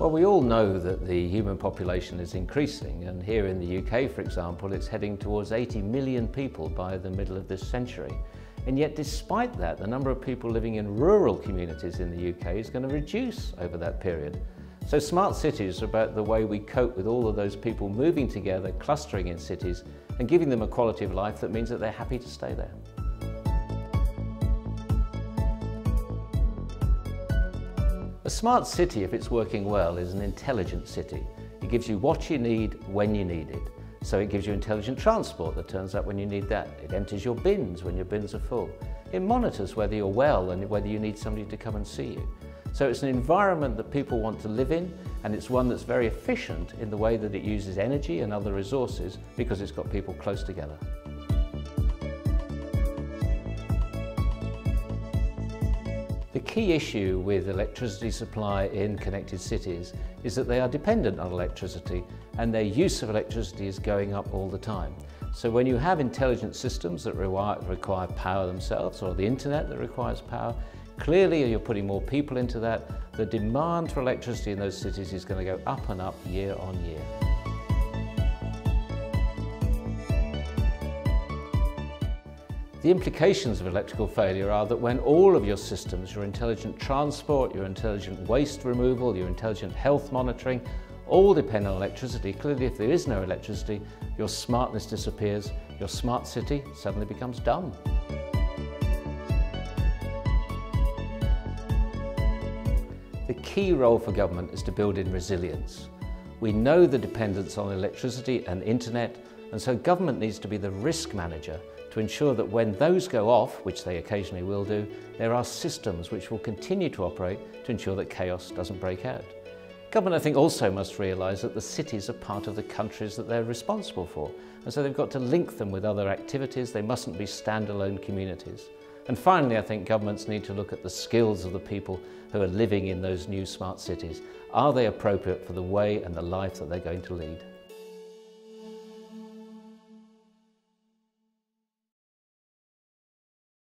Well, we all know that the human population is increasing and here in the UK, for example, it's heading towards 80 million people by the middle of this century. And yet despite that, the number of people living in rural communities in the UK is going to reduce over that period. So smart cities are about the way we cope with all of those people moving together, clustering in cities and giving them a quality of life that means that they're happy to stay there. A smart city, if it's working well, is an intelligent city. It gives you what you need when you need it. So it gives you intelligent transport that turns up when you need that. It empties your bins when your bins are full. It monitors whether you're well and whether you need somebody to come and see you. So it's an environment that people want to live in and it's one that's very efficient in the way that it uses energy and other resources because it's got people close together. The key issue with electricity supply in connected cities is that they are dependent on electricity and their use of electricity is going up all the time. So when you have intelligent systems that require power themselves or the internet that requires power, clearly you're putting more people into that. The demand for electricity in those cities is going to go up and up year on year. The implications of electrical failure are that when all of your systems, your intelligent transport, your intelligent waste removal, your intelligent health monitoring, all depend on electricity. Clearly, if there is no electricity, your smartness disappears, your smart city suddenly becomes dumb. The key role for government is to build in resilience. We know the dependence on electricity and internet, and so government needs to be the risk manager to ensure that when those go off, which they occasionally will do, there are systems which will continue to operate to ensure that chaos doesn't break out. Government, I think, also must realise that the cities are part of the countries that they're responsible for, and so they've got to link them with other activities. They mustn't be standalone communities. And finally, I think governments need to look at the skills of the people who are living in those new smart cities. Are they appropriate for the way and the life that they're going to lead?